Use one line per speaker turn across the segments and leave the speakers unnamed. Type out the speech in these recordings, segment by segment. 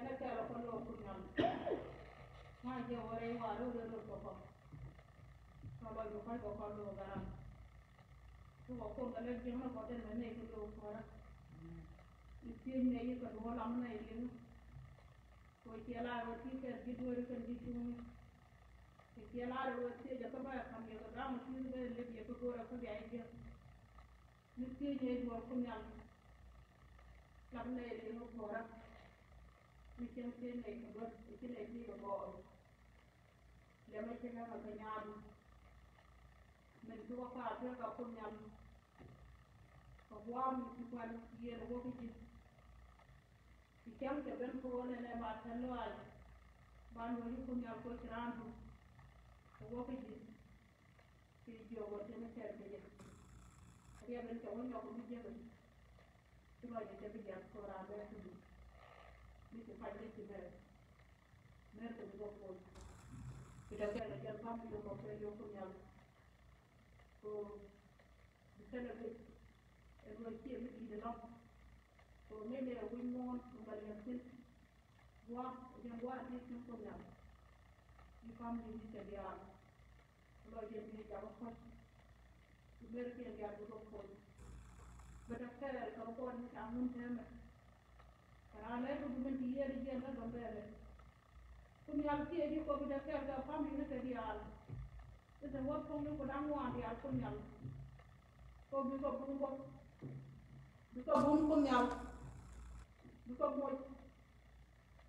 వెనక్కి వెళ్ళకుండా ఒప్పుకున్నాను మనకి ఎవరే వారు వేరు గొప్ప నలభై రూపాయలు గొప్పలు కదా ఒక్కొక్కరు జీవన పోతే నన్ను ఎక్కడ ఒప్పుకోరా ఇచ్చేది నెయ్యి ఇక్కడ రోజులు అమ్మ వెళ్ళాను వచ్చి ఎలా వచ్చి గిట్టు వరకు గిట్టు ಎಲ್ಲರೂ వచ్చే జతగా కమ్మి కదా ముస్లిం లేదు ఎక్కువ రకం వ్యాయం నిత్యం చేసి వరకు నాకు లేదు పోరా we can still make what we can make leave a ball. لما كنا مكنيان من سوى فاتر كقوم يم فهو من سوى نسير هو بيجي في كم كبر كون أنا ما تنو على بان هو يكون يم كوشران هو بيجي في جو وتم تربية هي من كون يوم بيجي بس تبغى تبي جالس كورا بس inte färdigt i väg. Möter två folk. Utan jag lägger fram till dem och följer upp dem Och vi ställer upp en rojkel i det land. Och med mera vindmån, som var en skylt. Den var dit med sjungan. Vi kom dit dit där vi är. Och då ger vi mig av oss. रानाय गुदुंमोन बियो आरो गियाना बांबाय आरो जोंनि आलखि एदि कभिडआ फेरदा फामिनो तेदि आल जों वर्क फ्रमनो गोदां वादि आल जोंनि आल कभिडखौ बुंबो बेखौ बुंबोनि आल बेखौ बुं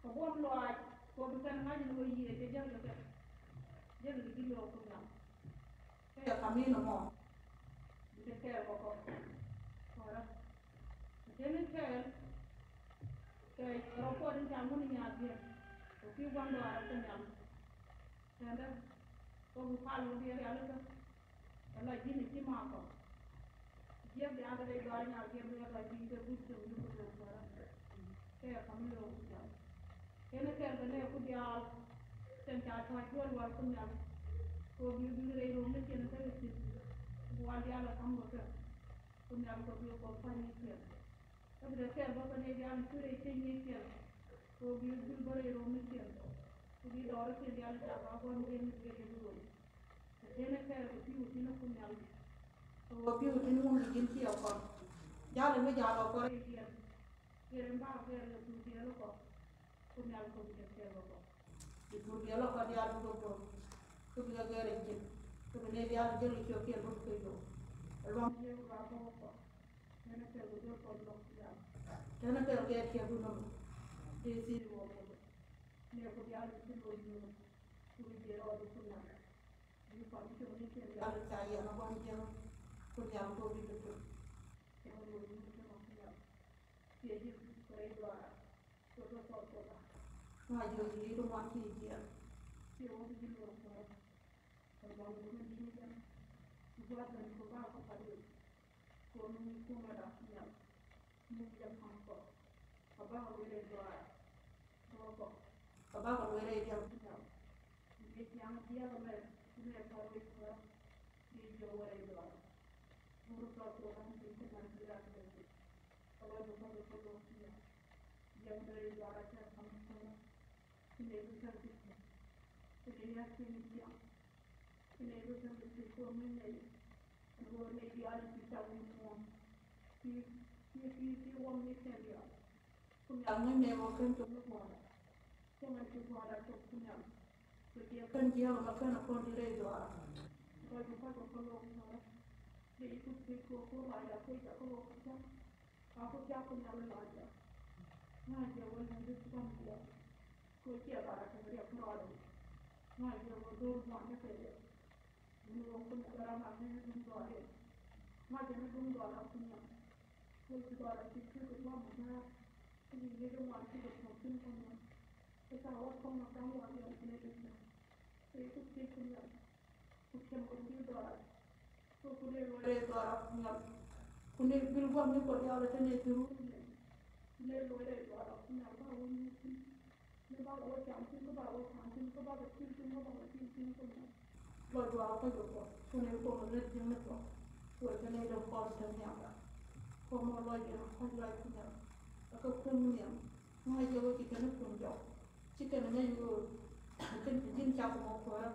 खबर लय कभिडखौ नायनो लुगैयो जे जों लोगो जों बिदि लुगैयो फेर खामिनो मो बिदि फेर बखौ खरा जेने फेर ke roko den jam mun nya biya to ki wan do ara ko jam tanda ko bu pal mu biya ala ko ala jini ki ma ko je bi ada de do nya ke mu ala ji ke bu je mu ko ko ara ke ka mu ro ja ke ne ke ne ku dia ten cha cha ko wa ko nya ko bi bi re ro mu ke ne ke bu wa dia ala kam ko ko nya ko bi ko pa ni ke reserva Canadian Curation o Gilbert Romician, di loro che li altava con James Gregor. Dene che era più utile con gli O più utile con gli inti o con. Già le mie già lo con gli inti. Era un po' che era più utile lo con. Con gli altri con gli inti lo con. Di purgia lo con gli altri lo con. Tu mi dai che era Tu mi dai che era in giro che era lo con. Lo con gli altri lo con. Dene che era più utile con lo con. Tänä pelkeä, että kun on tiesi luomuun, ne kun jäädytti luomuun, tuli tiedot kunnan. Niin paljon se on niin siellä. Alut saa jäämä vaan tiedon, kun jäämä kohdin tuttu. Se on luomuun, se on siellä. Tiesi kureilua, tuota tuota. Mä ajoin liirumaan kiinniä. Se on niin luomuun. Se on luomuun kiinniä. Kukaan on kukaan kukaan. Kukaan on kukaan. Acabava, não era ele, era o Pinhão. Mettiamo via come nel pubblico di giovane e giovane. Non lo so, sono anche in semantica per me. Allora non sono solo un figlio. Io vorrei giovare che sono solo. Quindi è tutto il tempo. Perché mi assimiamo. Quindi è tutto il tempo come lei. Allora nei viali ci siamo in uomo. Sì, sì, sì, uomini e viali. Come a noi ne ho sempre un uomo. Manajukumu anatokea kutia kandi yao makana kuendelezwa wajipata kwamba kuna vitu viko kwa ya kuita kwa kuta hakuta kuna mmoja mmoja wana vitu pamoja kutia baraka ya kwa mmoja wadogo mmoja pekee ndio kuna gharama hizi ndio mmoja ndio ndio anakunya kwa sababu kitu kwa mmoja ni ndio mmoja kwa sababu Pesawakan makam wali yönetimler, Yusuf Tekinler, मुख्यमंत्री द्वारा तो खुले लोड़े द्वारा खुला खुले बिल्कुल हमने पढ़े और रचने शुरू खुले लोड़े द्वारा अपने आप को ने बाबा वो चांसिंग को बाबा चांसिंग को बाबा अच्छी सिंह को बाबा अच्छी सिंह को बाबा द्वारा का जो को सुने को मदद जन्म को वो जने लोग को समझने आगा को मोलो जन को लाइफ में अगर कुन में वहाँ जगह की जन कुन जाओ ne ko ko te ne do ko ta ne ala ko mo lo je ko lo ku ya ko ku mu ya ngai je wo ki kana cái jo ci kana ne cái kan jin cha cái ko cái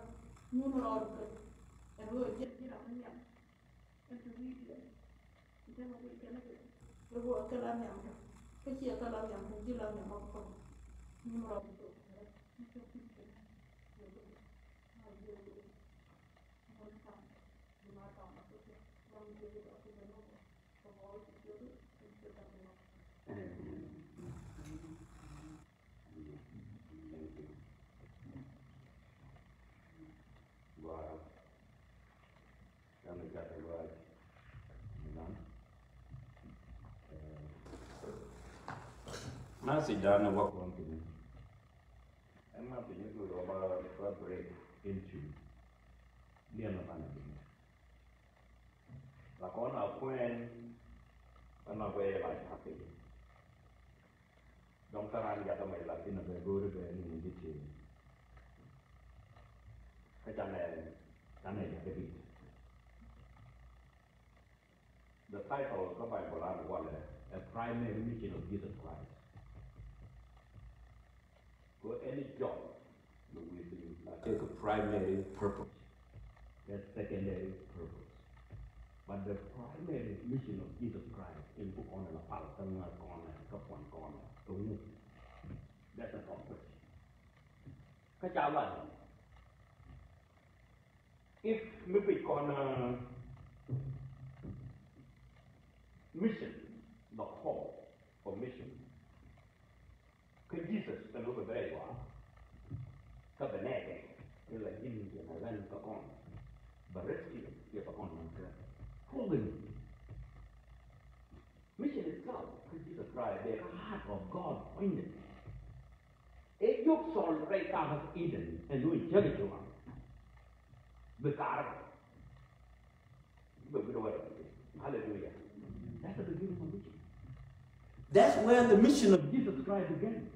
no ro ko e wo je ji ra ne ya e tu wi de je mo ko kana ko e wo kala ne am ko ci kala ne am ji la ne mo ko nu ro ko
Wow. Family got the right. Amen. Na sit on to me. I'm not going to go over break into the end of an agreement. La con a quen, con a quay lại happy. Don't come and get a mail like in a very good way in the cái cha này cha này là cái gì The title of the Bible is what a primary mission of Jesus Christ. Any job take a primary purpose, a secondary purpose. But the primary mission of Jesus Christ in book on the power of the con and cup one con the move. That's accomplished. ข้าเจ้าว่า if we be mission the call for mission คือ Jesus แต่รู้ไปได้ว่า كبني ادم يلا انت انا انت اون بردتي يبقى اون منك following mission itself could be the heart of God pointed اليوب صول right out of Eden انه يجلجوا بكعرب Hallelujah. That's the beginning of mission. That's where the mission of Jesus Christ begins.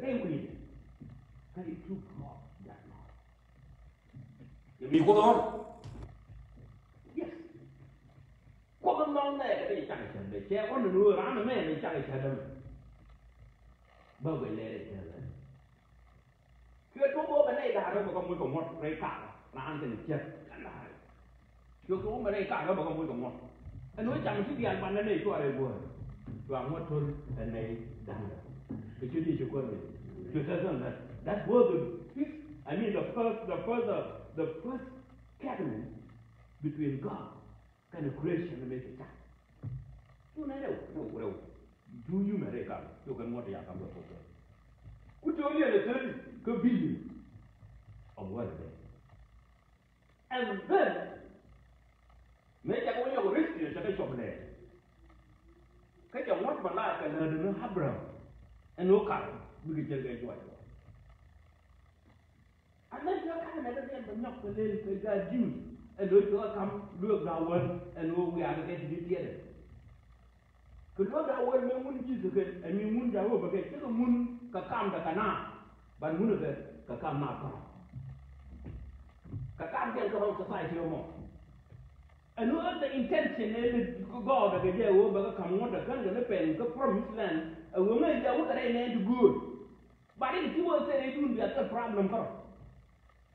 they. And it took long, that long. You go on? Yes. Có cái mong này cái chẳng chẳng để che con nữa rán nó mẹ mình chẳng chẳng đâu. Bao vậy lẽ để che lên. Chưa chú bố bên đây đã rồi mà con mũi của một rây cả là ăn tình chết. Chưa chú bên đây cả rồi mà của một. Anh nói chẳng chứ điện bạn này cho ai buồn. Và một thôn anh này đang. que Dieu dit, je connais. Je t'attends. That was the fifth, I mean the first, the first, the first category between God and the creation and make it time. Do you make up? You can what you have come to Could you only A Could be of what And then, make up all your risk in the second shop there. Take a watch for life and learn Abraham. And o kara bi we jɛn ka jɔ ayi ana jɔ kara na ɛdɛ bɛ nyɔ kpɛlɛ nkpɛ ga diw ɛna o jɔ kam lɔ gba wɔn ɛna o wi ara kɛ ti di tiɛ dɛ ke lɔ gba wɔn mɛ ŋun ji zeke ɛmi ŋun da o bɛ kɛ kyɛ ka ŋun ka kam da ka naa ba ŋun bɛ ka kam naa kɔrɔ ka kam kɛ ka hɔn ka. And ɛno the intention ne god that a wɔn bɛka kan wɔn da kan gɛmɛ pɛn ka promise land. Ɛwɔ mu ɛdi a wɔn kɛra ɛnɛ good. But if you were sɛ ɛdi wɔn di ata problem kɔrɔ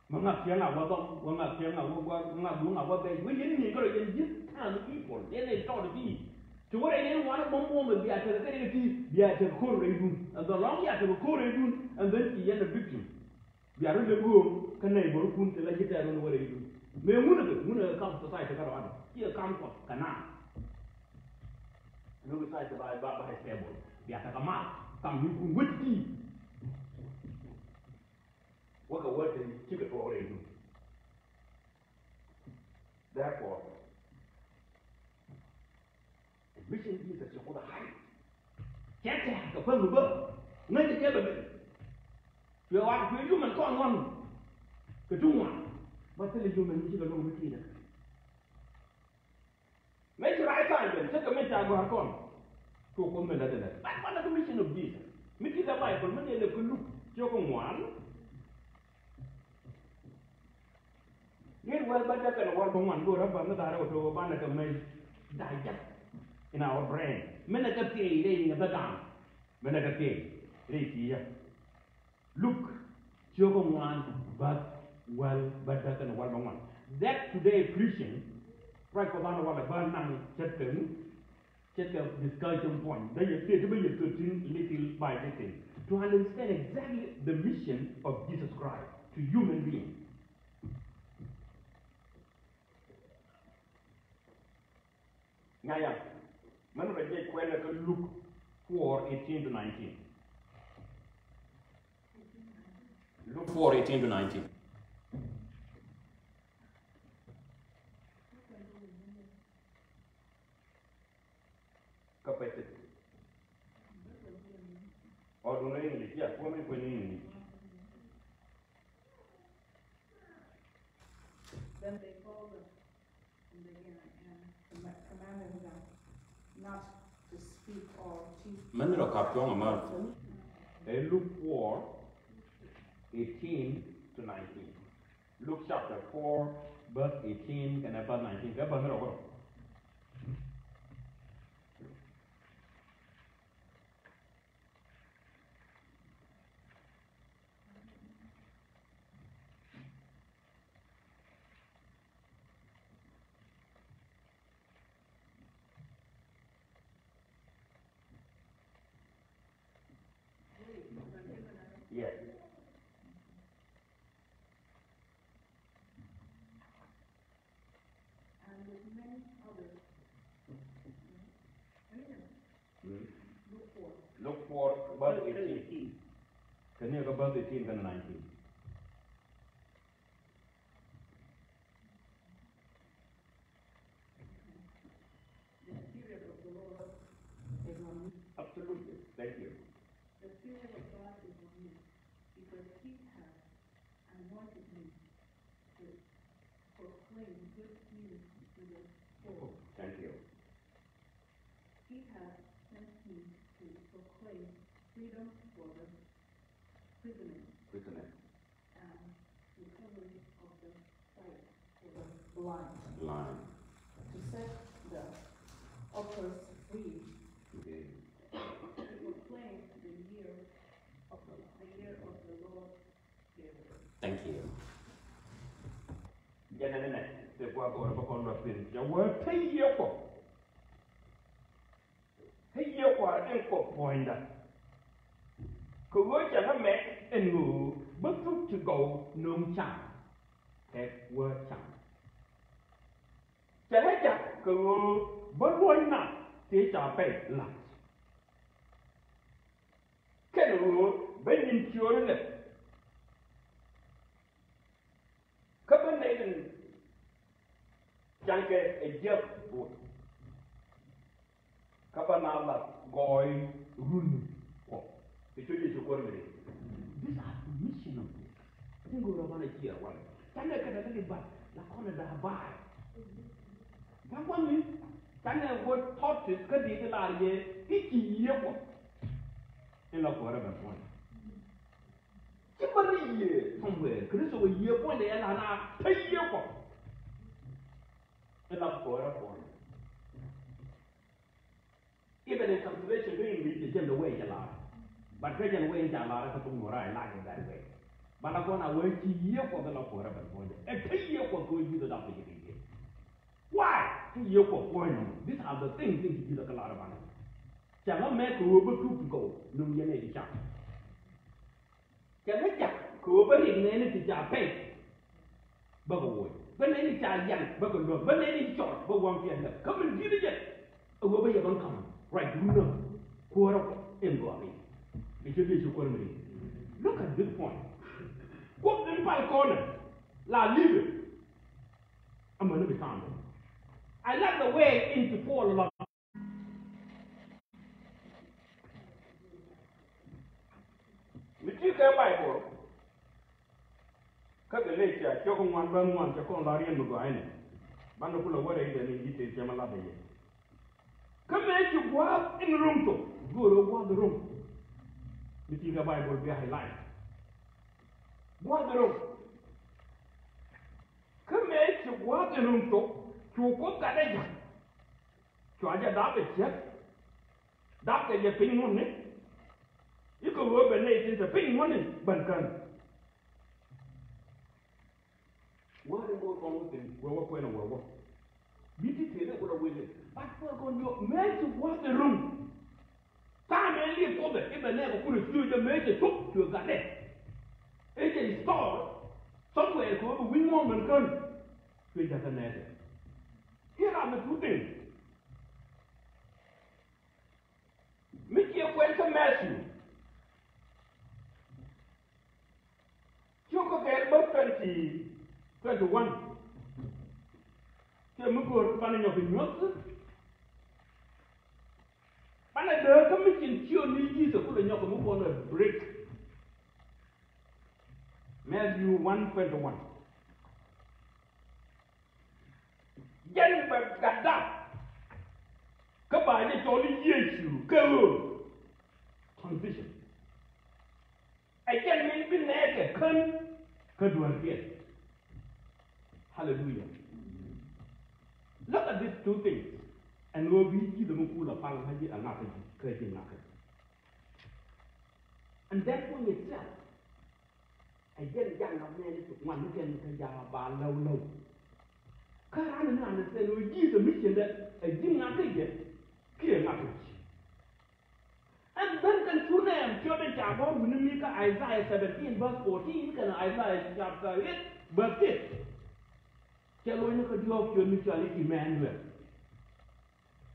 wɔn a fiyɛ na wɔtɔ wɔn a fiyɛ na wɔgbɔ wɔn a gbɔ wɔn a wɔbɛ wɔn yɛ ni nin kɔrɔ yɛn di kan people yɛn na tɔ de bi ti wɔn yɛn wɔn a bɔn bɔn bi a tɛrɛ kɛrɛ bi bi a tɛrɛ kɔrɔ yɛ dun and the long yɛ a tɛrɛ kɔrɔ yɛ dun and then ti yɛn na victim bi a tɛrɛ kɔrɔ kana yɛ bɔrɔ kun tɛ la yɛ tɛ yɛrɛ wɔrɛ yɛ dun mais muna ke muna kam to sai te karo ado kia kam ko kana no sai te ba ba ba he sebo dia ta kama kam ni ku ngoti waka wote kika to ore no therefore admission is a chokola hai kete ka kwa ngubo ngai te kebe tu ya wa tu yu man ko ngon. Ke tu ngwa mà thế là human chỉ có lông cái gì đấy mấy cái right time then chắc cái mấy cha của con của con mình là thế này. That's one of the mission of Jesus mấy cái cái Bible mình là cái lúc cho con ngoan Yet well but that can work on one go up and that to ban ka may digest in our brain. Men ka tie re ni ba dam. Men ka tie re ti ya. Look, cho ko one but Well, wal one by one. That today preaching, right for one wal ban nang chetten, check out discussion point. They appear to be little by little to understand exactly the mission of Jesus Christ to human beings. Nyaya, manu reje kwenda ka Luke 4, 18 to 19. Luke 4, 18 to 19. Or do not English? Yeah, women in English.
Then they told them, and again, and commanded them not to speak or teach. Men då kapten om
Luke 4, 18 to 19. Luke chapter 4, verse 18 and verse 19. and Absolutely. Thank you.
The Spirit of God is on me because He has me to proclaim good news to the poor.
Thank you.
He has sent me to proclaim freedom for the prisoners.
Prisoners.
Um, because of the sight, blind.
Blind.
To set the oppressed free.
Okay.
It playing the year of the, the year of the Lord.
Thank you. Jananana, the work of you for. Pay you. Đó. Cứ với chẳng mẹ em ngủ bất thúc chứ cầu nông chẳng thép quá chẳng. Chẳng hết chẳng cứ vẫn luôn nặng thì trả phải lặng. Cái đó bên nhìn chiều này bên na itin chẳng kể jeb bot. bụi các bên nào là gọi run 你昨天就讲了，这些是 mission。你能够明白这些话了。现在看到这里吧，拉康在那边。你看，现在我 touch 的这个地儿，拉爷爷已经越过，拉过来了。这么厉害，很美。克里斯多维耶波内尔娜，他也越过，拉过来了。一般在什么地方？你每天都要去拉。But jan wen you la ka tung mora la ke that way. But ko na we chi ye ko da la ko ra ban ko. E ke ye ko ko ji da da ke ye. Why? Chi ye ko ko ni this are the things that you da the ra ban cha Chẳng me ko ba ku cúp cổ, nung yên này đi chẳng. Chẳng hết chặt, của bố hiện này thì chả phê. Bố cổ ngồi, bố này thì chả dặn, bố cổ ngồi, bố này thì chọn, bố quan tiền là, không mình ghi đi vậy. Ở bố bây giờ vẫn right, you know ko ra ko em gọi đi. Look at this point. Go in my corner. La libre. I'm going to be calm. I like the way into Paul love. Miti ka bai ko ka ga le ya ko ko wan ban wan ko la ri mu go aine ban ko lo wore ide ni gite jama la be ka me ki wa in room to go ro the room mi ti ga bible bi highlight gwa the room ka me chu gwa the room to chu ko ka de ja chu aja da be che da ke je pin mun ne iko wo be ne tin sa pin mun ne ban kan wa de go ko wo tin wo wo ko na wo wo bi ti te ne ko da wo ne ba the room ta me li ko be e be ne ko ku tu je me je tu tu ga de e je store somewhere ko be win mo man kan tu ja ka ne de here are the two things Miki cuenta Matthew. Chuko ke ba 20 21. Ke mu ko pa na nyoki nyot. Pana de ka mi chin chio ni ji so kula nyoko mu ko na break. Matthew 121. Jan ba gada. Ka ba je to ni Yesu ka wo. Transition. Ai jan min bin ne ke kan ka duan. Hallelujah. Look at these two things. And we'll be either mukula pal haji anaka kaji naka. And that one itself. I get young of men to one can kaja ba low low. Karan and understand we give the mission that a ding naka get clear naka. And then can two names, Jordan Jabon, when you make Isaiah 17, verse 14, can Isaiah chapter 8, verse 8 Tell when you could do your mutual Emmanuel.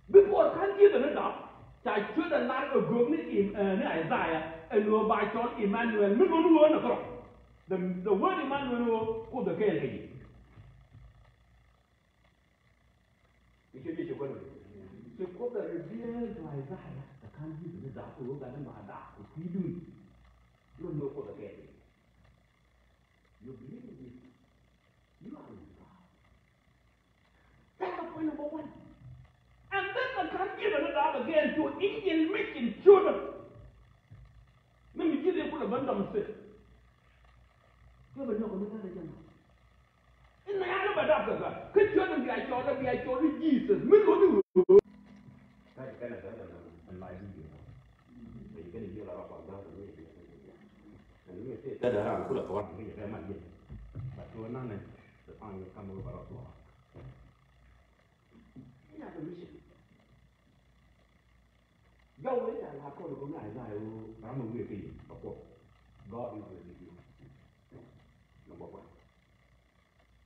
Bevor kan iedere dag zij kunnen naar een gommel naar Isaiah en we bij John Emmanuel met een woord naar vrouw. De, the word Emmanuel op de keel heen. Ik heb niet gehoord. Ze komt er weer naar Isaiah. Dat kan niet dah de dag. We gaan maar daar. Wat die doen. Je loopt op de keel. Je believe children that began to Indian making children. Mimi kile kule banda mse. Kwa ndogo mtana jana. Ina yana badaka ka. Kichwa ngi achola ngi achola Jesus. Mimi ndo ndio. Kai kana sana na Allah hiyo. Kwa hiyo ndio la rafa Allah ndio hiyo. Na ndio sasa dada kula kwa watu ngi kama ndio. Watu wanane. Sasa kama kwa rafa. Yow men a la kon kon a yo, nan nou we pe yi. God is with you. Number one.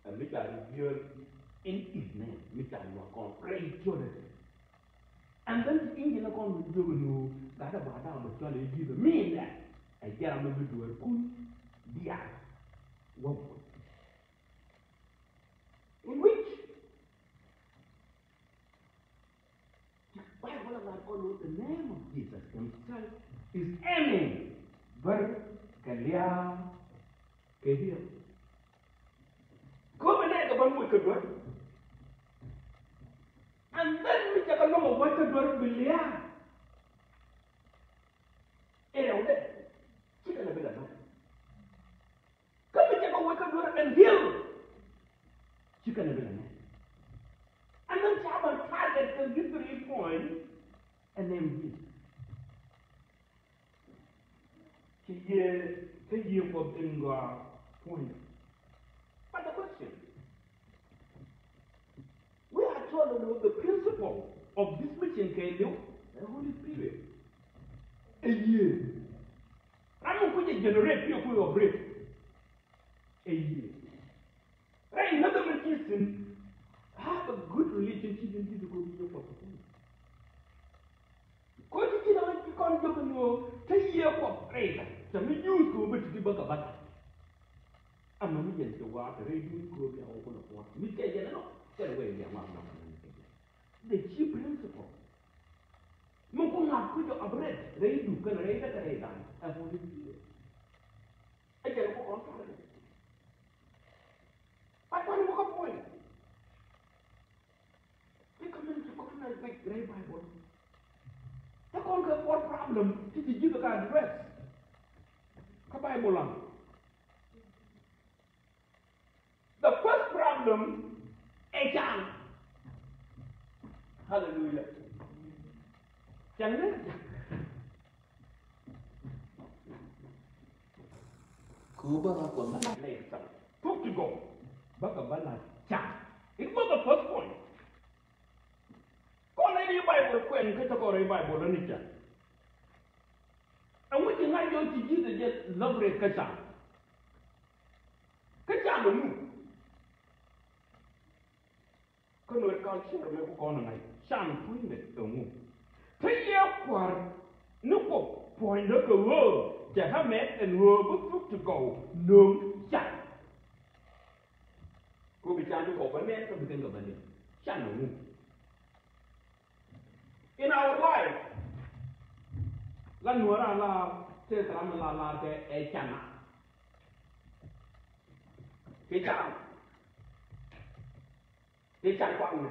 And which are revealed in his name, which are to him. And then in the con do you that about how much you give me that. And get on the video and put the eye. One point. and honor the name of Jesus himself is aiming barkaliya kathira gobe na gaban mu ka duwar and then mu ta kallon mu wata duwar biliya and wuda kika na bila ba kan mu ta kallon wata duwar dan hill kika na bila ba and then ta ban target the victory point anh em gì thì thế giới của tình và point but the question we are told about the principle of this mission can do the holy spirit. Eye going to generate pia kuyo operate eye Hey, another magician have a good relationship in this people. kodi ina wanti kon jogano tayiye ko reyta tami juus ko ɓettiti baka bata amma mi jente wata reydi microbe a o kono ko wata mi kejene no ene wayi ndiya wawa namanani keje de ci principle min ko ngat kujo ab red reydu kana reydata reydani a fo reydi a jene ko on tarade address. by Bolang. Kono er kan shiro me ko kono ngai. Shan puinde to mu. Tiye kwar no ko point no ko wo. Ja ha me en wo bu tu to go. No cha. Ko bi chan ko ba ne ko bi ten ko ba ne. Shan no mu. In our life, la nuora la te tram la la te e chana ke chana ke chana kwa ne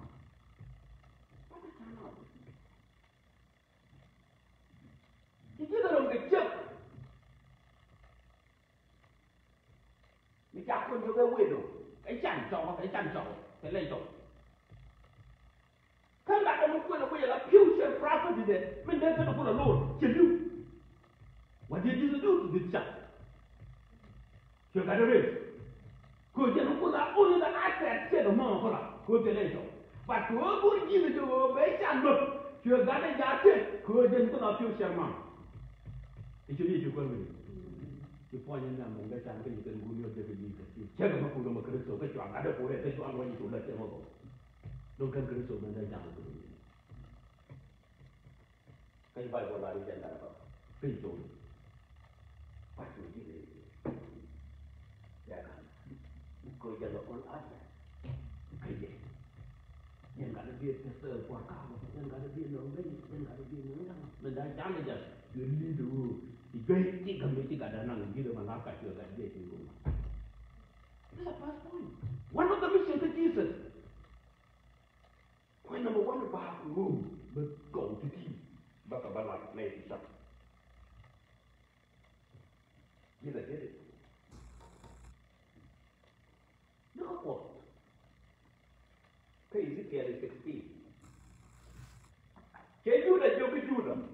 在外地，该讲的讲，该讲的讲，来讲。他到我们贵州为了表现房子的美，每天都要走路走路。我这就是走路就讲，去看的没。可见我不湖南湖的阿姐见到蛮好了，我再来。把多国的子就没讲了，去的家姐可见到了表现嘛。你就你去过？Poin yang nama kita cakap ni kita guna dia pergi ke sini. Cakap apa pun nama kerja ke cuang ada pun ada cuang lagi tu lah cakap apa. Dongkan kerja benda jangan tu. Kau baik bola di jangan apa. Kau bắt đầu đi về dạ kan cô giờ là con ác cái gì nhân cả biết cái sơ quả cao nhân cả nó biết nó mấy nhân cả nó biết nó đang mình đang chán bây giờ chuyện đi đủ Diventi gamiti gadana ngile malaka hiyo gadie a plus point. One of the missions of Jesus. Point number one about move, but go to team. Baka bala na isa. Did I get it? Look at what? Pay 16. Can you that you can do them?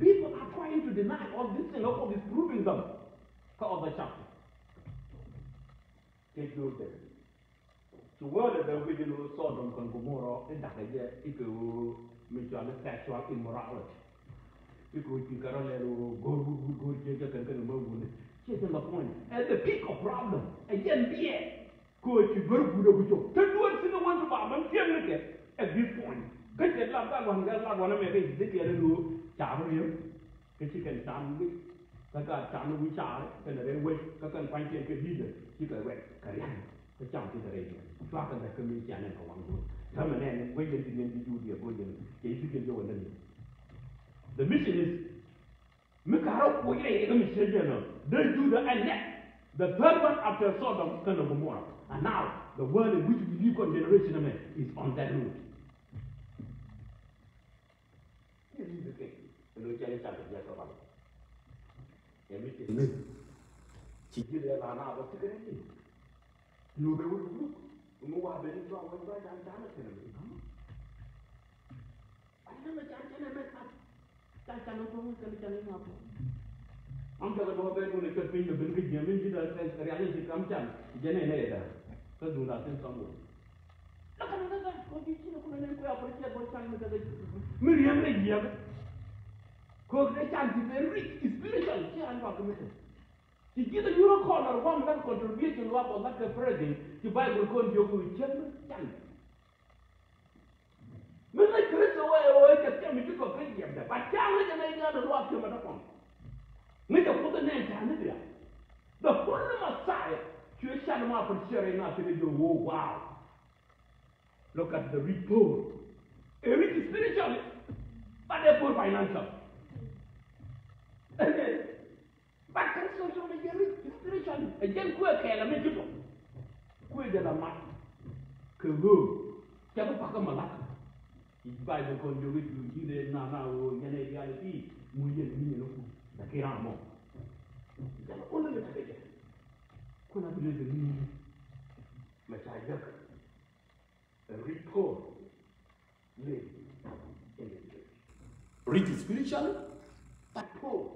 people are trying to deny all this and all this proving them ka of the chapter take your day so wala da wujin sodom sexual immorality Here's. At the peak of problem, again, be it. Coach, you go to the Third one, single one to Bob, and at this point. But they love one, that love one, maybe they can do Charlie, the chicken sandwich, the God sandwich, and the way, the can find you a leader, chicken wet, Korean, the jump to the radio. Flock and the community, the one. Come and then, wait until you do the avoidance. You can do it. The mission is make a rock for you. Let me ga mission now. they do the elect the purpose after Sodom of Gomorrah and now the world in which we live on generation of men is on that road. This the Am kalau bawa ni kerja pinjam benci jamin di dalam sen kerjanya si kamcam jenis ni dah. Kau dulu sen kamu. Nak kena kena kau di sini kau nak kau apa dia kau cakap macam tu. Miriam ni dia. Kau kena cakap dia rich spiritual dia apa kau macam. Jadi tu euro corner one man contribution what on that Friday to Bible kon jogu cakap cakap. Mana kerja wɔyɛkɛsɛ mede kɔpɛ deɛ dɛ bakyɛ wo gyɛ na ɛgyina dodo apɛ mɛdɛ kɔn ne the whole messiah tue hyɛ no mu apɔkyerɛ no apɛ wow. Look at the rich poor a rich spiritually but a but Christians are the rich spiritually again kuwe kɛlɛ me gyito kuwe gyɛ la ma. Kɛ ho kyɛ ko paka ipai the konjo report spiritually but poor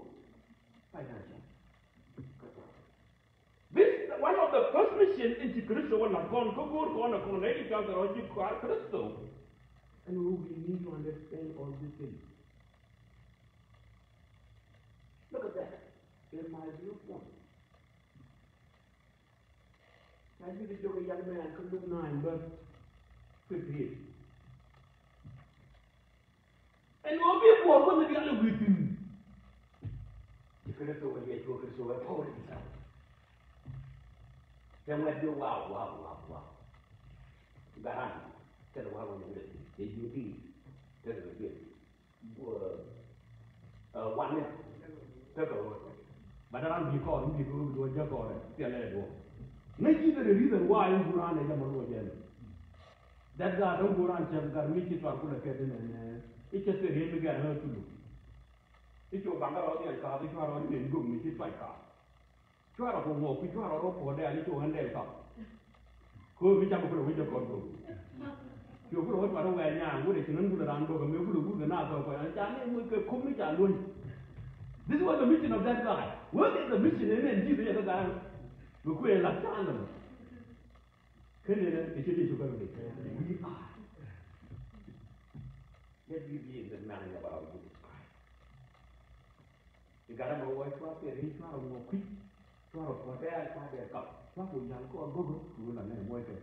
this one of the first mission integration when I gone go go on a colleague down the road you call Christo who we need to understand all these things. Look at that. In my viewpoint. I used to joke a young man could look nine, but 58. And all people are going to be with him. The Philistine was yet broken, so I poured himself. Then we do wow, wow, wow, wow. Behind, tell the one on the Philistine. they will be that will be uh, uh, one year that will work but around you call him you go to a job or a tell it work make it the reason why you go around and come again that guy don't go around jump car make it to a cool kid and it just a him again how to do it you bang out the car you are on the go make it like car chua ra ko ngo ku chua ra ro ko de ali to hande ka ko mi cha ko ko mi cha ko yo ku hot wado ga nya ngu de kinan gula ran doga me gulu gula na ko ko ya ne mu cái kum ni ja luôn. this was the mission of that guy what is the mission in and jesus ya ga mu là la ta an kan ne ne ke ce ce ko ne we are let me be the man about jesus christ igara mo wa ko pe ri ma ro mo ku ko ro ko pe a ka de ka ko ko ya ko go go ku la ne mo ke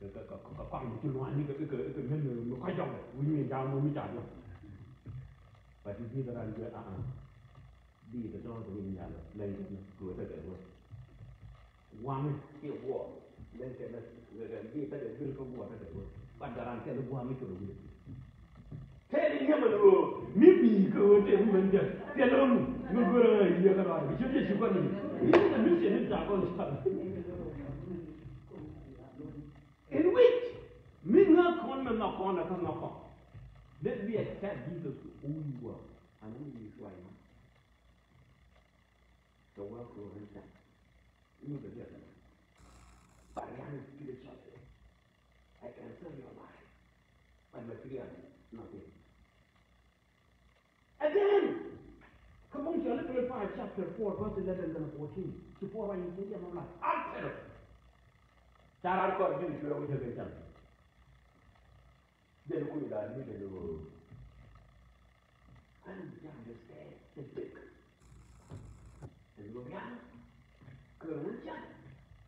ก็ก็คือหลังเนี่ยมวยเกิดเกิดก็ก็ก็ความจุนวันนี้ก็เกิดเกิดเงินมันค่อยจ่องเลยวิ่งเงินยาวมันไม่จ่ายเลยแต่ที่ที่ตลาดเยอะอ่ะดีแต่ต้องตัววิ่งยาวเลยเลยกลัวจะเกิดว่าวางเกี่ยววัวเล่นเสร็จแล้วเกิดที่ถ้าเกิดขึ้นก็วัวถ้าเกิดว่าปัจจุบันแค่ลูกวัวไม่เกิดเลยแค่นี้มันรู้มีปีเกิดเจ็บมันเจ็บเจ็บลงมันก็เลยเยอะขนาดนี้เชื่อเชื่อกันเลย This is the mission in Japan. Me not con me not con not not con. Let me accept Jesus who you are and who you are now. The world will understand. You the difference. I am spiritually. I can serve your life. But materially, nothing. Again, Come on, John, Philippians chapter 4, verse 11 and 14. Before I say I'm like, after. Tarar ko din sura ko jaga jam. del cuidar mi de luz. Cuando se el gobierno, Kerja,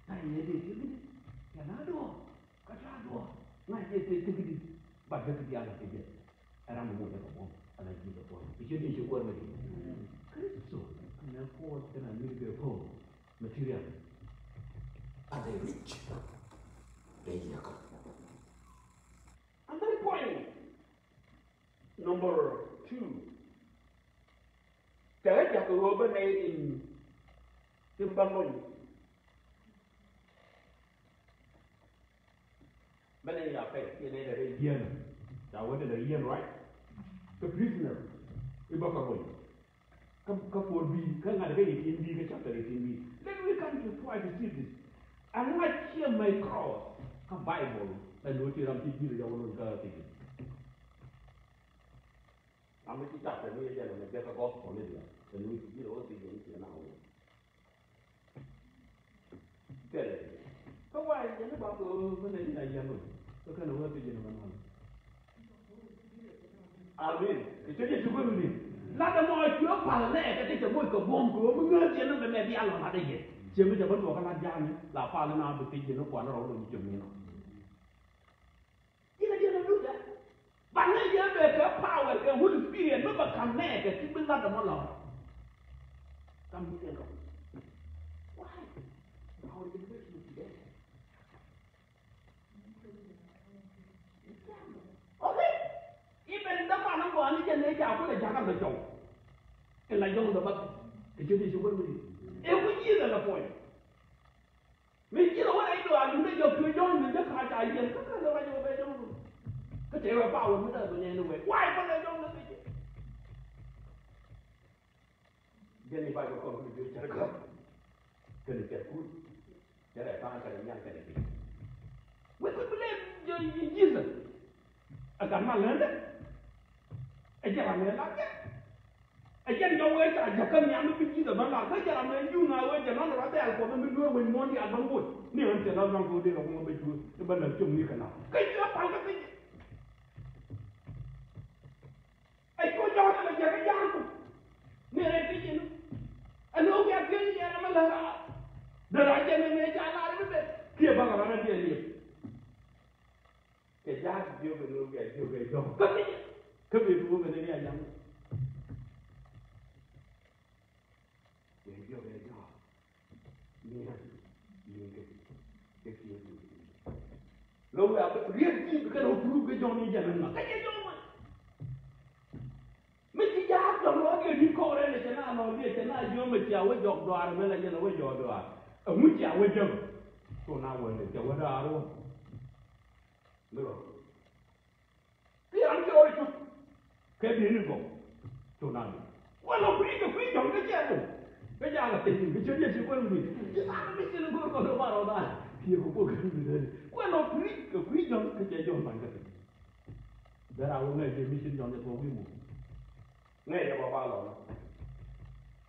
tanya dia tu ni, yang ada, kerja ada, naik dia tu tu tu tu, baca tu dia lah tu dia, orang mahu dia kau, ada di dia kau, bila dia cukup orang ni, kerja, kena kau kena nuri dia kau, material, ada rich, dia kau. Number two, tớ chả cứ ở bên này thì tìm bằng mình. Bên này là phải, bên right? The prisoner, cái bằng mình. Come, come for B. Chapter is in. Then we come to try to see this. And what here my cross, a Bible, and what you have to do, you don't. àmì títà pẹ̀lú ẹ̀jẹ̀ lọ́nà ẹgbẹ́ kọ́kọ́ sọ̀ níbi pẹ̀lú ìdílé ọ̀hún ti gbẹ̀yìn tiẹ̀ náà wọ̀. bẹ́ẹ̀ tó wà ẹ̀jẹ̀ nípa pé ọ̀hún fún ẹ̀jẹ̀ náà yẹ mọ̀ tó kẹ́ ni wọ́n ti jẹun wọn náà. àmì ìtọ́jú ti gbẹ́lu ni. Ládàmú ọjọ́ pàlẹ́ ẹ̀kẹ́tẹ́ tẹ̀ mọ́ ìkọ̀ bọ́ǹkù ba ne je be ka power ke holy spirit no ba kam ne ke ti bi la da la kam ni ko why how did you do Okay. Even the man who wants to make a good job of the job. And like young the buck, the duty is with me. If we hear the point. Mình chỉ là cái đó chúng ta giờ cứ cho mình rất khai trải nghiệm kecewa Paulo benar punya nunggu. Why kau nak dong lebih? Dia ni baik kau kau jujur cakap. Kau ni cakap. Jadi tangan kau ni yang kau ni. We could believe jadi Jesus. Akan malah dah. Ajar malah nak ya. Ajar jauh aja ajakan yang lebih Jesus malah. Kau jangan main juga. Kau jangan rasa alkohol berdua main moni abang kau. Ni hantar abang kau dia kau mengambil dua. Sebenarnya cuma ni kenal. Kau jangan pangkat lera dara jene me jala rebe tie ba ga na tie li ke ja dio be ro ke dio be do ke be ru be ne ya jam ke dio be ja ni na ni ke ke ti lo ya ri ti ke ro ru ke jo ni jana ma ke jo ma mấy về đâu cho cái giá dòng nó cái đi coi đây là cái nào nó đi cái nào vô mà chào với giọt đoàn mới là như là với giọt đoàn ở mức chào với dòng chỗ nào vậy để chào với đoàn luôn được rồi. Cái anh chơi chút cái biến được không chỗ nào đi qua quý cái quý chồng cái chuyện cái nhà là tình cái chuyện gì chỉ quan gì? Cái sao nó biết chuyện nó còn đâu mà đâu ta. Thì cũng có cái gì đấy qua nó quý, cái quý chồng cái chuyện chồng bằng cái gì đó là hôm nay cái mission chồng cái quý một cho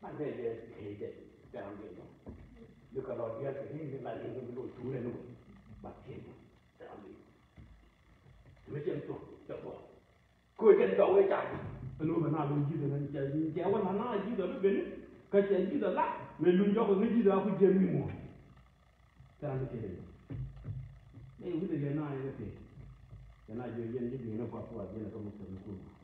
bạn thấy cái cái cái cái làm gì đó được cái đó kia cái hình này cái cái đồ chú này nó bắt tiền cái làm gì mới chân tuột chậm bỏ cuối chân đầu cái chạy nó mà nào luôn gì đó nó chạy chạy qua na gì đó nó bên cái chạy gì đó lắc mình luôn cho cái gì đó cái mình cái làm gì đây cái này cái gì cái này giờ dân cái gì nó qua qua dân cái gì và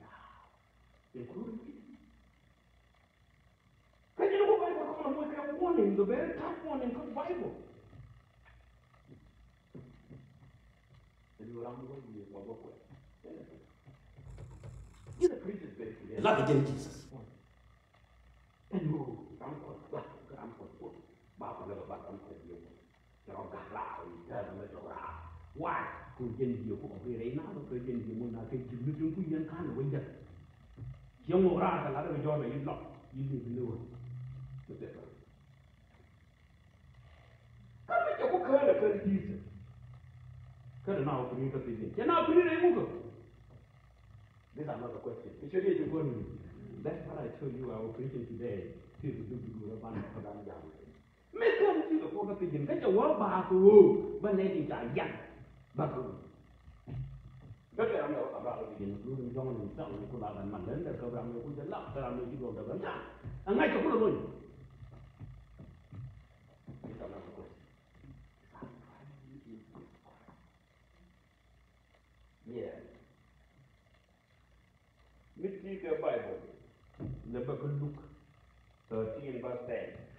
They couldn't. Because you know what Bible come and wake up warning, the very top one in the Bible. Love again, Jesus. Why? Tôi dân nhiều của ông ấy đấy nào, tôi dân nhiều muốn là cái chứng nó chúng quy nhân khá là bây giờ. Yung mo ra ka la da jo da yin lo yin ni ni wo. Ka me ko ka la ka di se. Ka da na o ni ka ti ni. Ya na pri re mu ko. This is another question. It should be to go ni. That's what I told you I will preach today. Ti du du du ba ban ka da ya. Me ka ti ko ka ti yin ka ja wa ba ko ba ne ti ja ya. Ba ko. Rất là ông đạo đạo thì nó luôn do mình sợ của bà bạn mặt đến là cơ làm nhiều cũng rất lắm, cơ làm nhiều cái đồ đó vẫn ra. À ngay chỗ đó rồi. Yeah. Mystica Bible, the book of Luke 13, verse 10.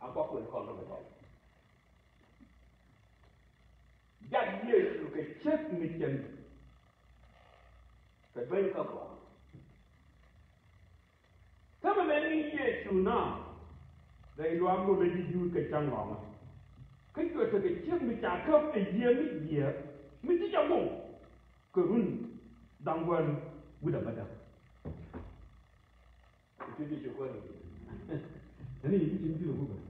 Apa pun kau nak tahu. Jadi Yesus ke cek macam Sebaik apa? Sama meni Yesus na, dari luar tu bagi jujur ke canggung. Cái chuyện thực hiện trước mình trả cấp để dìa mình dìa Mình chỉ cho mong Cơ run Đang quen Với đầm bắt đầu. Itu dia cuba ni ni ini cinta aku kan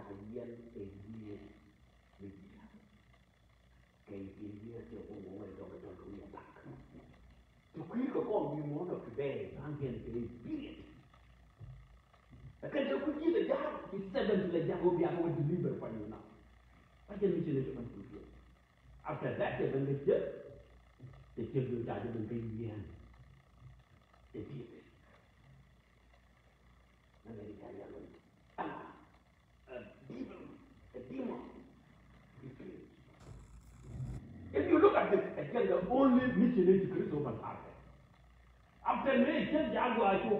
大烟给烟，给烟，给烟，这外国外国的这抽烟大坑，就亏了。我们中国这边，咱给的是便宜的，而且这个烟，这烟是塞进去的烟，我们不会 deliver 分的。那我们是那个什么？啊，现在这个烟，这个这个烟，这个烟。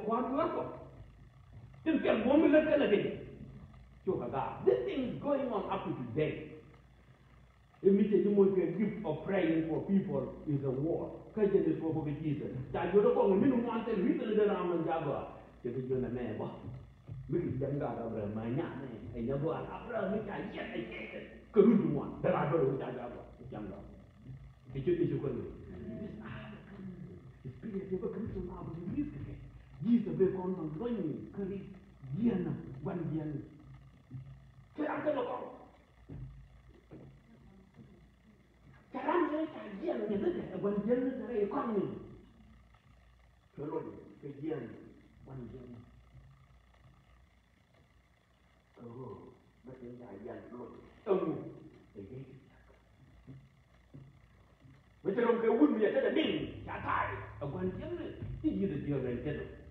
quadruple. Then can one million This thing is going on up to today. Immediately, the gift of praying for people is a war. Kajen is for Jesus. That you're the one who wants to read the Ram and Java. Just you and a man, what? Because then God, Abra, my name, and you go, Abra, which I get, I get it. Kurudu one, that I go to Java, Janga. It should be your good. It's spirit, you're a Christian, I believe. Di Jesus be kon non rogni kari diana wan diana ke aka lo ko karam ne ta diana ne de wan diana re kon ni ke lo ke diana wan diana oh ba tin ya yan lo ông để đi bây giờ ông ta quân việt sẽ là đinh, trả thải ông quan chiến này cái gì là giờ này chết rồi thế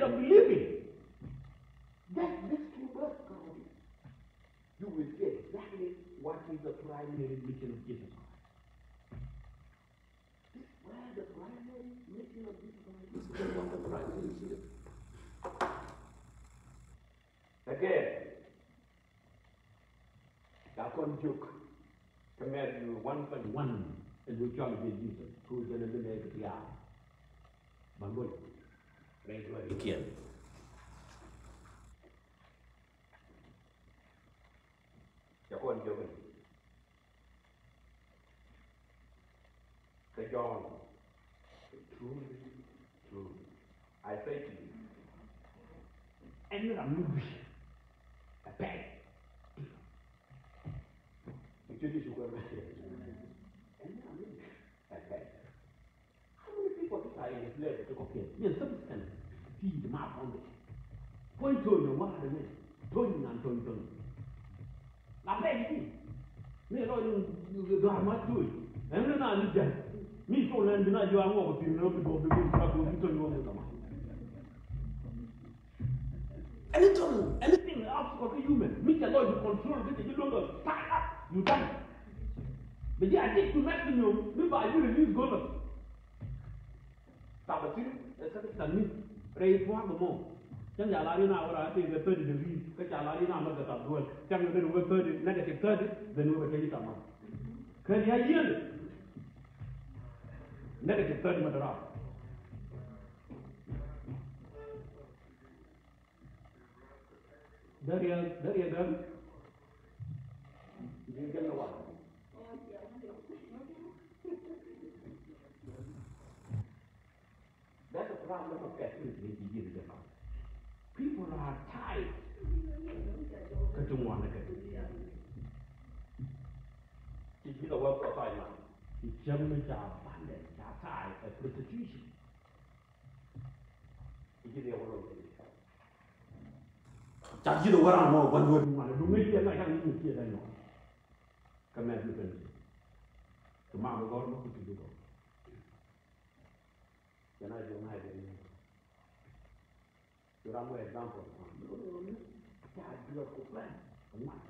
instead of living that mystery blood God you will get exactly what is the primary mission of Jesus Christ. This where the primary mission of Jesus Christ is what the primary mission is. Again, Dacon Duke compared to 1.1 in which John Jesus, who is an eliminated Yah, Mongolia. Made the eye. Bangun. Demikian. Jagoan jagoan. The John. Truly, truly. I say to you. And I'm moving. A bag. Itu dia suka And mafonde kontonyo warme tonna ton ton la peyi mi ro yo do ama tu en na ni ja mi to len bina yo anwo ko tin ro bi bo bi ko ta ko tin to yo mo ta ma anytime anything out human mi ja lo you control bi ti lo go pa you die but yeah i think to let you know mi you release go na ta ba Prends-toi de moi. Quand il y a la rina, il y a peur de lui. Quand il y a la rina, il y a ta douane. Quand il y a peur de lui, il y a peur de lui, il y Kita menjadi pandai, catai, prostitution. Jadi dia orang ini. Jadi dia orang mau buat dua mana? Dua dia nak yang ini dia dah nak. Kami ada pun. Cuma aku orang mau tu juga. Jangan ada yang ada ini. Orang mau example. Kita dua kumpulan. Rumah. Jadi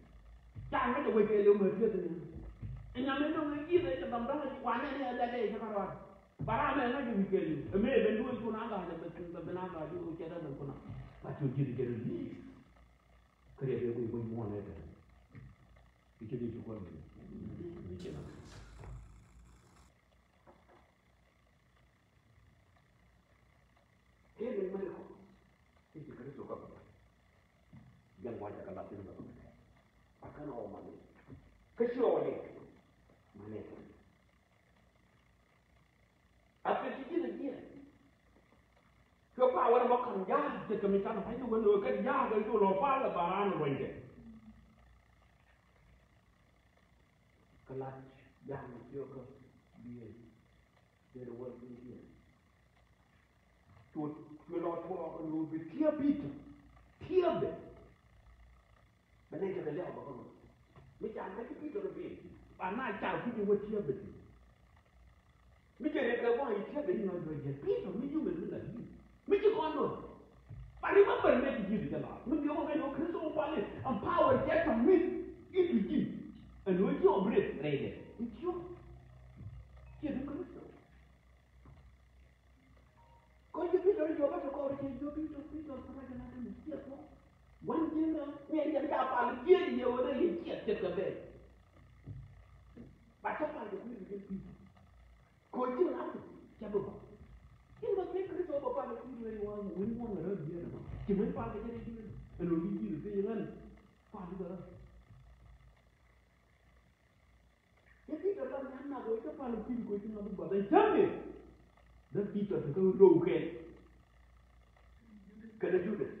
Cha mấy cái quay kia lưu người kia thì anh em mấy người kia đấy tầm đó là quán này là đây cho các bạn. Bà ra mẹ nó dùng kia đi, mẹ bên đuôi cô nó là bên bên bên nào là chú kia đó là cô nó. Bà chú kia thì kia đi. Cái này cái quay mua này đấy. Cái kia đi chú quan mình. Cái kia nó. Cái này mới được. Cái gì cái soli. Ma ne tam. A te si kina dia. Ko pa wala mo kan ya de kam tan ha yo wono ka ya lebaran yo lo pa la ba ran dia. Der wo ni dia. Tu tu lo to lo bi ti a bit. Ti a bit. Ma ne. 没交那个底子了呗？把那交底的我记不得。你叫人在网上一查，等于那叫人。别说你有没有能力，你就看喽。把你把人买进去干嘛？你给我们弄个收房的，把我们介绍进一堆去，然后就上别的，你就接触不到。搞一辈子。wengine mienyekaa palikieni yewele yenkia tekebe batapande kuivilepii kojin ati cabeba imba mekristo ba pande kuiweli wanya weni wangara bienema cimen pande kene jimen eno lijiri te yengan pande gara yekita lam yannago ita pande kuivi kojin atu badan cambe dan pita tekebe lowken kada judes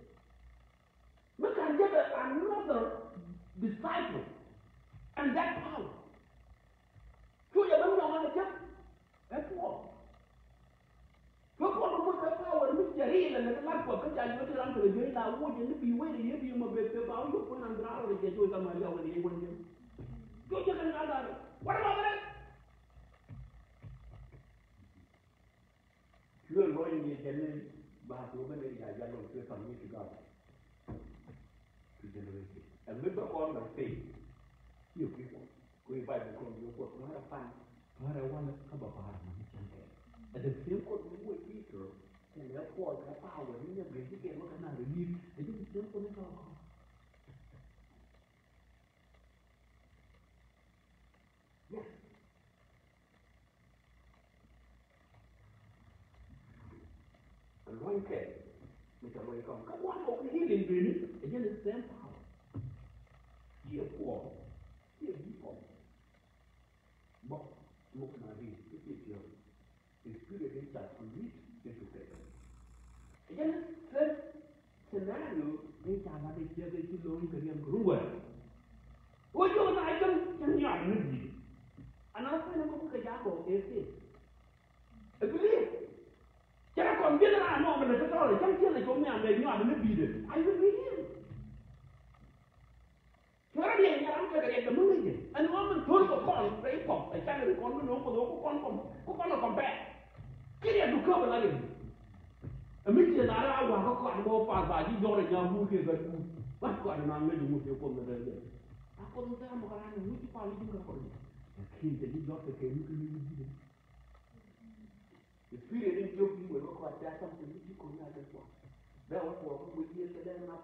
disciple and that power. So you don't want to jump. That's all. Kakwa kuma ta the power, jari ila na kala ko ka jani wata ran to jari da wo je ni bi wani be pe ba wo ko nan dra ro to ta mari awon ye won je. To je kan ala ro. Wa ma bare. Lo lo ni je ne ba to ba ne ja ja lo get ta ni ti ga. Ti To generate. En my beoordeling tegen. Hier op je kont. Kun je bij me komen, je wordt maar een paar. Maar hij wou het kabba paar, maar niet aan het. Het is veel kort mooi beter. En dat voor het kapauw, en niet op je dikke, wat kan aan de lief. Het is veel kort niet al. Ja. Een lang kijk. Met een mooie kant. Kan wat ook een heel in binnen. En jij is Again, the scenario, they a chia, they can learn Korean Kruger. wo jo na ai kan kan ya ne bi ana fa ne ko ka ja ko e se e bi le kera kon bi na no me ne to le kan ti le ko mi ame ni ame ne bi de ai bi ni kera bi ya am ka ga de mun ne an wa man to ko kon re ko ai kan ne kon no ko ko con, kon ko kon ko be kiri du ko la le mi miki da ara awa ko ko an mo fa ba di jore ja mu ke ba ku ba ko an ma me mu ke ko me da ne a ko mu da mo ara ne mu ti pa li dinga ko ki de di do ke mu ke mu di de e fi re ni do mu ko ko ta ta mu di ko na da ko ba wa ko ko mu di ke da na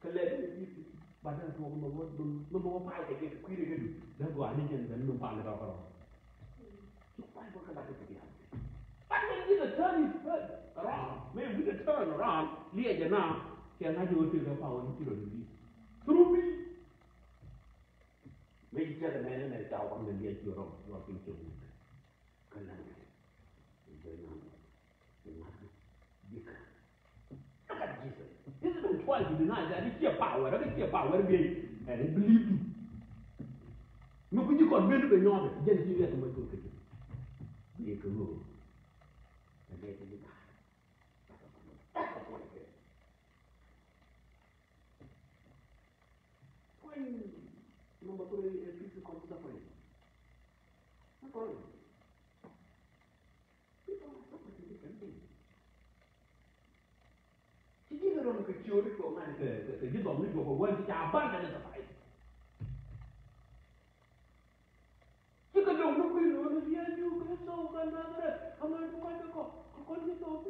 ke le di di ba da ko mo mo do mo mo pa ke ke ku re ke da ko ani jen da no pa le ba ko ko pa ko ka ba ke ya I mean, we turn around. Man, we could turn around. Leah Jana cannot even take the power and kill the Through me. Maybe tell man that I want to get you wrong. You are being Look at Jesus. This is been twice you deny that. It's your power. It's your power. And he believed you. Mwen be nyon be, jen si yon 你得去看。哎，那么多人，谁说看不下？那算了。你他妈，那不是神？这个东，没学会。我一天半都没学会。这个东西，我比你牛，我受过那啥了，我买过那个。Như cái sâu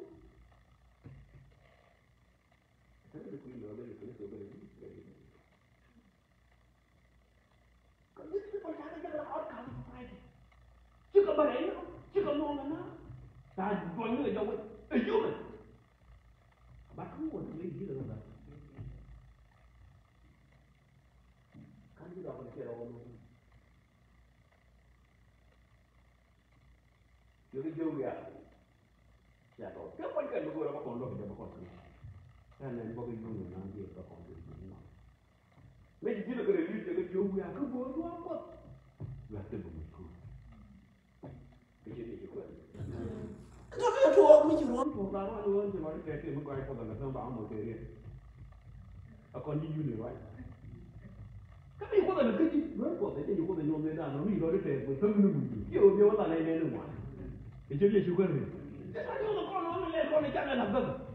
cái nó cái cái cái chứ. Cái cái cái. Còn cái cái cái bà đấy nó, chứ còn là nó. Ta coi người đâu ấy, ấy chứ mà. Bà không muốn lấy gì đâu mà. Kan juga kalau kira orang Jadi jauh ya. Ya tahu. Dia pun kan betul apa kondo kita bakal sini. Kan yang bagi dulu nanti apa kondo ini. Mesti kita kena lihat dia jauh ya. Kau buat apa? Lah tu begitu. Jadi juga. Tapi aku aku mesti ruang tu kalau ada orang cuma dia kata muka aku dah nak sampai amu dia. Aku ni juni right. Kami ko da kaji, ruwan ko da yake ko da yau mai da na mi da rike ko san mu mu. Yo yo wala ne ne mu. E je je shugar ne. Da sa yo ko no ne ko ne kana na ga. Mi ki wa ce Ognuno con le con le chiavi alla baba.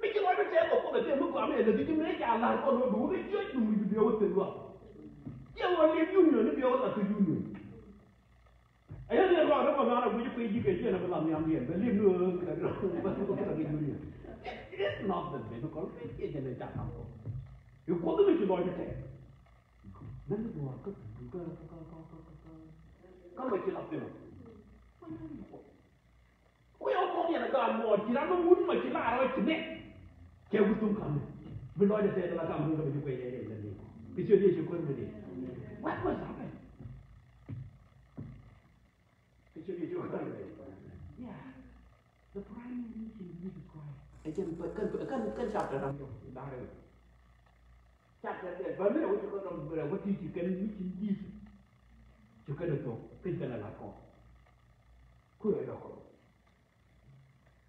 Mi chiamo mi chiamo come te mi chiamo e ti mi chiamo alla con lo dove c'è tu mi devi ottenere qua. Io voglio più non mi devo la più non. E io devo andare con una bugia che dice che non la mia mia, belli non che non che non It is not the biblical faith in the Japanese. You call them to Lord Ted. Then you walk up and you go, go, go, go, go, go. Come with you up there. Wait a minute. 不要方便的干部，既然都我这么去拉了，我去卖，结果都看了，不老了再到那干部那边就怪人家了呢，给小弟去困着呢，我管啥呢？这就就很累。Yeah, the prime minister is quiet. 哎，下车上用，哪里？我就跟着过来，我就去跟女性意思，就跟着走，跟着那讲，过来就好。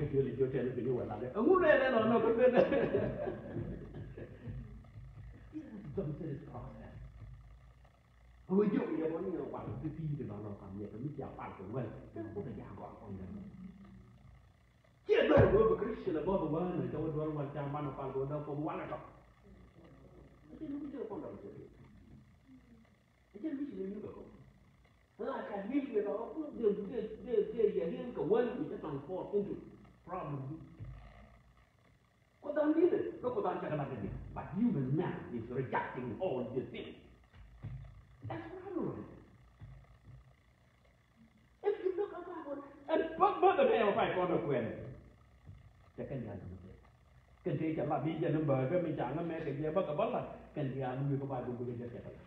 Yo le đấy nó con nó. Giờ nó nhọc về hết. no cái nó nhọc nữa. Cái cái Don't say this process. Ôi dụ như có nhiều quản cái phi thì nó nó cảm nhận cái biết giả của mình. Cái không phải giả gọn con này. Chia đôi với một Christian là bao giờ này cho nó đoán quan trang ban của đâu có muốn là không. Thế nó chưa con đầu chưa. Thế chứ biết gì như vậy không? Là cả biết về đó điều điều điều điều gì riêng của quân thì sẽ transform into Probably. Well, don't it. But human man is rejecting all these things. That's wrong. If you look at that one, and put mother male fight on the queen. the hand. Cần thì chẳng là bây giờ nó bởi với mình chẳng là mẹ thì giờ bắt cả bắt là cần thì anh người có bài bụng bây giờ chẳng là.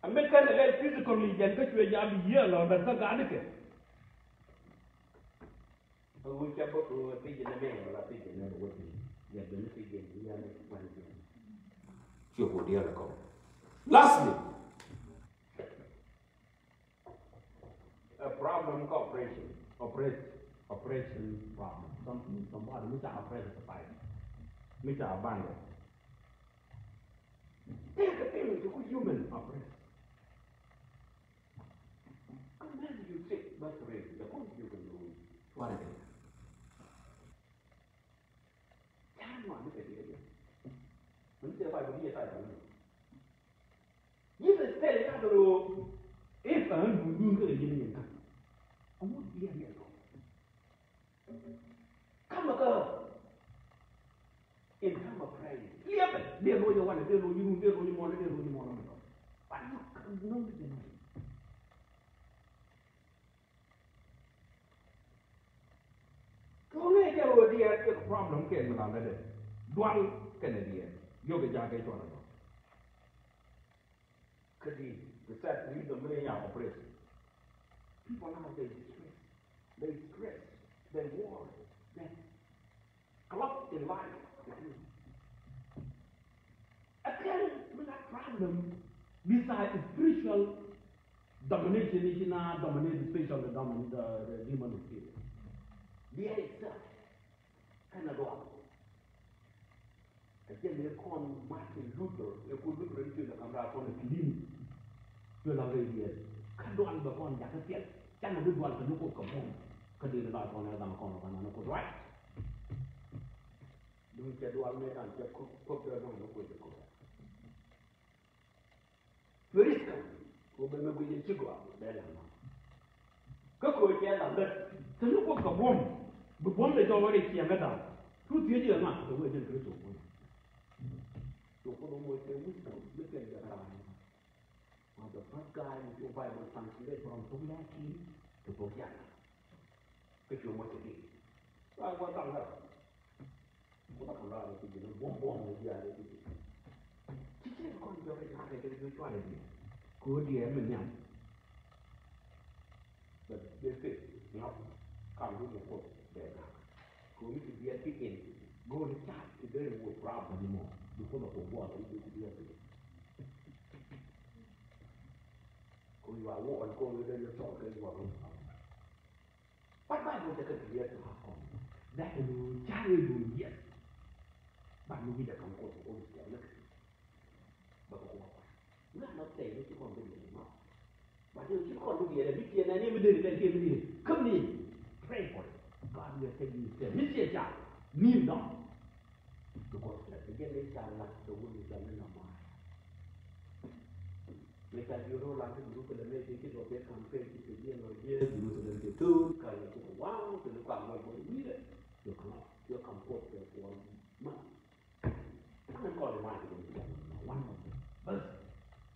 American physically, a yam year, Lord, and the Garnicket. Muncapo pije na mengi la pije na wote. Ya dole pije ya na manje. Sio hodia la kwa. Lastly, a problem cooperation, operate, operation problem. Something, somebody, we can operate the fight. We can abandon. Take a thing to human operate. Come on, you take battery, the whole human rule. What is it? mkeli mamele duang kenediye yoge jage chwana no kadi the fact that he's a million oppressed people now they distress they stress they worry they corrupt in life again with that problem beside spiritual domination is not dominated spiritual the, the, the demon spirit. the itself cái of wrong. Again, con call Martin Luther. Nếu cô lúc đến chuyện là ra con là clean, chưa là gây gì, khăn đoạn bà con đã cái tiện, chắc là đứt đoạn cái lúc cô cầm hồn, cái điều đó con là làm con là con nó cô right. Đừng cho đồ ăn đang cho cốc cốc ra nó nó quên cốc. First come. Cô bên mình bây giờ chưa có. Đây là nó. Các cô trẻ là đất, cái lúc cô cầm hồn, của có một môi trường wisdom. Look at the guy. Well, the first guy in your Bible translated from Pugaki to Bogyana. Cái chỗ mới đi. Ai quan tâm đâu. Cô ta không ra được cái gì nó bom bom cái gì đấy. Chỉ chỉ con cho cái cái cái cái chuyện này. Cô đi em mình nhầm. But they say, no, come to the court, there now. Go to the PN, go to chat, to the work problem anymore. Before the whole world, you do the other. Go you are war and go to the talk and you are wrong. But Bibleจะเกิดเรียนสุภาพก่อน That is charity do yes. บ้านนี้จะคำโกงโกงเสียลึกบักโกงเมื่อเราเตะที่คนเป็นอย่างนี้บ้านนี้ที่คนรู้เดียร์มิเกียนนี่ไม่ได้เป็นเกียร์ไม่ได้ Come in, pray for it. le tecniche, ricerca, minda. Tukotta, perché lei sa la dovuta di la mia mare. Le cái la che dico le cái che do per campe che ti diano io di tutto del che tu, che cái tu wow, che lo quando vuoi dire, io no, io campo per fuori. Ma come cosa mai che mi dicono, ma no. Bas,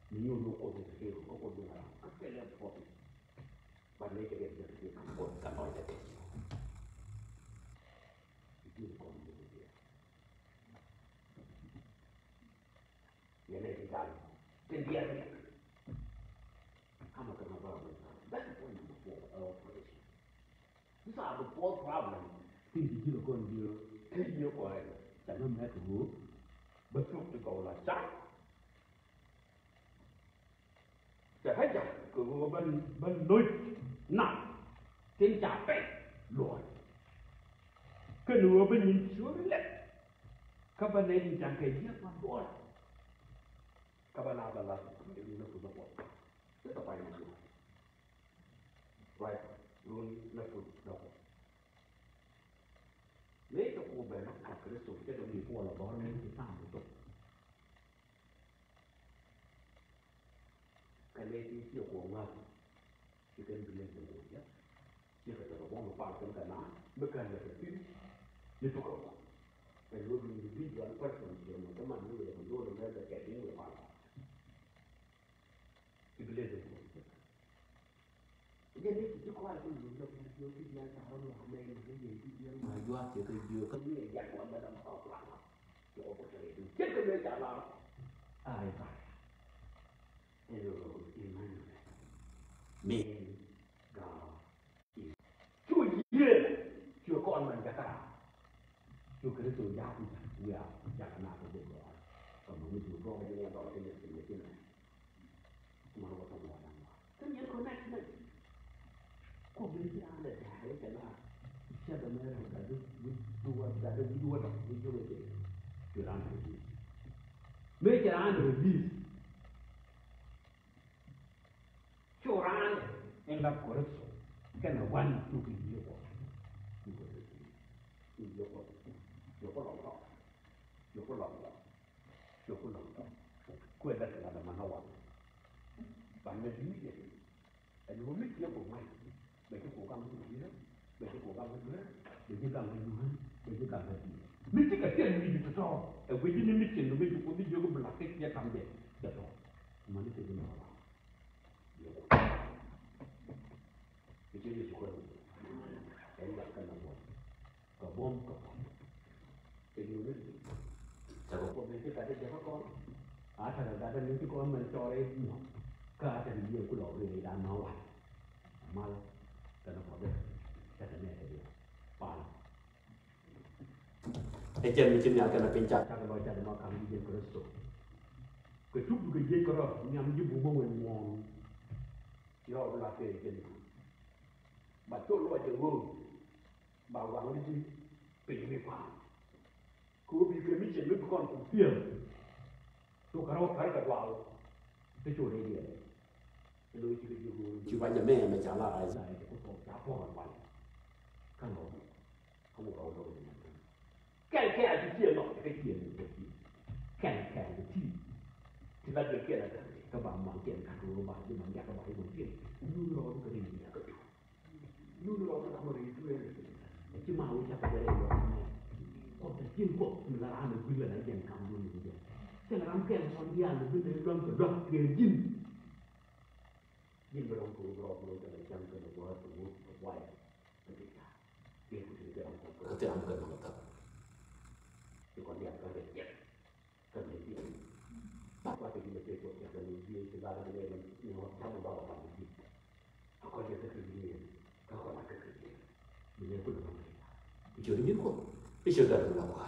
mi io non ho detto che ho detto, anche le porte. Ma cái che indiana kama tunavyoona that is one of the four our tradition these are the four problems things you go and do take your boy that no matter who but you to go like that sẽ hết chặt cửa bên bên lối nặng trên trả bể lùi cái nửa bên nhìn xuống lệ các bên này thì chẳng kể giết quan lùi kabana abala ko ni ko do ko to pa yimo right. Non na ko do ko me to ko be na ka kristo ke do ni ko la bar men ti sa mo to ka ti ti ko ma ti ti bi le ko ya. Ti ka to ko mo pa ko ka na be ka le ti ni to ko ko lo ni bi do al pa ko ni jadi itu kau ada dulu nak video video yang tahu lu hamil ni dia dia maju aja dia kan ni yang kau ada dalam kau pelan you apa cari itu jadi dia jalan ai ba hello iman men is chúa ye chúa con mình cả cả chúa cái tôi la ka yiri wata ni jogo te jira an tere bii me jira an tere bii jura an en la kore so ken na wan tuki yi ko yi ko yi ko yi ko yi ko yi ko lo lo yi ko lo lo yi ko lo lo ko e da ka da ma na wa ba me bii ye en lo mi ki ko mai me ki ko ka mo ki ne me ki ko ka mo ki ne me ki ka mo ki ne edi kambe miti ka tiyan mi di to e wedi ni miti no mi ko di jogo bla ke ya kambe da to ma ni te ni wala yo ke je ni ko e ya ka na mo ka bom ka e ni ni ta ko me ke ta de ja ko a ta da da ni ko ma to re no ka ta ni ko lo re da ma wa ma ta no ko Echen mi chini akana pincha akana wa chani ma kami jen kore so. Kwe tuku ke jen kore nyam ji bubo wen mwong. Tira oru lafe echen ku. Ba to lo aje wong. Ba wang li ji pili mi kwa. Kuo bi ke mi chen mi bukon ku fiel. To karo kare ka wao. Te cho re ye. Lo ji ke ji wong. Ji wanya me me chala ai zai. Ko 看看就见到这个见那个见，看看就见，这个就见了个，个把门见看住了吧，就门见个把一门见，有的老师给你念个住，有的老师他们来住来的，就嘛我想不来了，我这经过，你在哪里回来来见看住人家，现在俺干上店了，不能乱个乱个进。你不能工作，不能跟他讲，跟他我我我呀，对呀，别不就这样工作，这样不能那么大。我两个人也不能你觉得你不必须在这么快